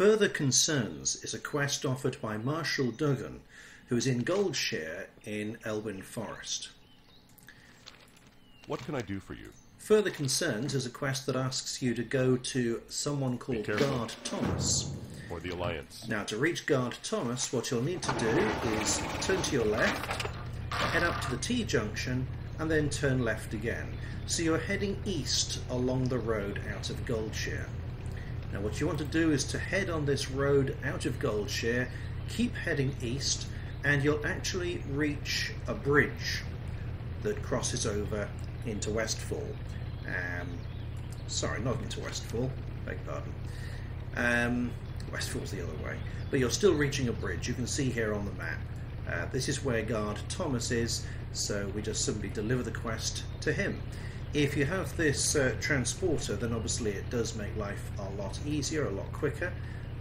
Further Concerns is a quest offered by Marshal Dughan, who is in Goldshire in Elwynn Forest. What can I do for you? Further Concerns is a quest that asks you to go to someone called. Guard Thomas. Or the Alliance? Now, to reach Guard Thomas, what you'll need to do is turn to your left, head up to the T junction, and then turn left again. So you're heading east along the road out of Goldshire. Now, what you want to do is to head on this road out of Goldshire, keep heading east, and you'll actually reach a bridge that crosses over into Westfall. Um, sorry, not into Westfall, beg pardon. Um, Westfall's the other way. But you're still reaching a bridge. You can see here on the map. Uh, this is where Guard Thomas is, so we just simply deliver the quest to him. If you have this uh, transporter, then obviously it does make life a lot easier, a lot quicker.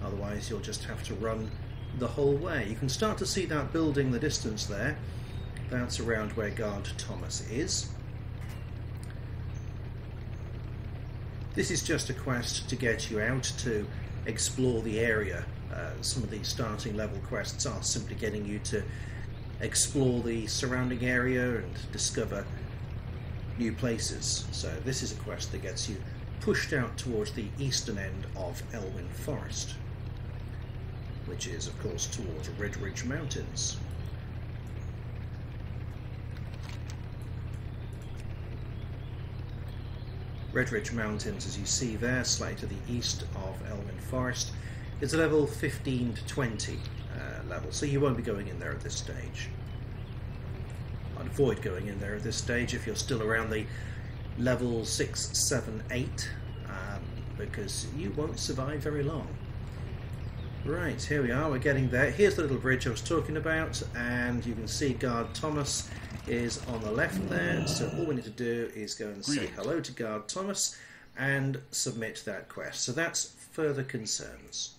Otherwise, you'll just have to run the whole way. You can start to see that building the distance there. That's around where Guard Thomas is. This is just a quest to get you out to explore the area. Uh, some of these starting level quests are simply getting you to explore the surrounding area and discover new places. So this is a quest that gets you pushed out towards the eastern end of Elwynn Forest, which is, of course, towards Redridge Mountains. Redridge Mountains, as you see there, slightly to the east of Elwynn Forest, is a level 15 to 20 uh, level, so you won't be going in there at this stage. I'd avoid going in there at this stage if you're still around the level 6, 7, 8, um, because you won't survive very long. Right, here we are, we're getting there. Here's the little bridge I was talking about, and you can see Guard Thomas is on the left there, so all we need to do is go and say hello to Guard Thomas and submit that quest. So that's further concerns.